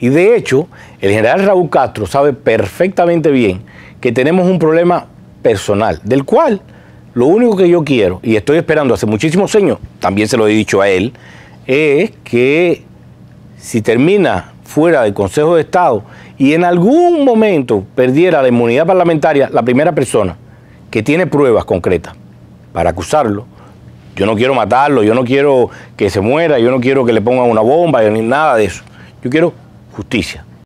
Y de hecho, el general Raúl Castro sabe perfectamente bien que tenemos un problema personal, del cual lo único que yo quiero, y estoy esperando hace muchísimos años, también se lo he dicho a él, es que si termina fuera del Consejo de Estado y en algún momento perdiera la inmunidad parlamentaria, la primera persona que tiene pruebas concretas para acusarlo, yo no quiero matarlo, yo no quiero que se muera, yo no quiero que le pongan una bomba, ni nada de eso. Yo quiero justicia.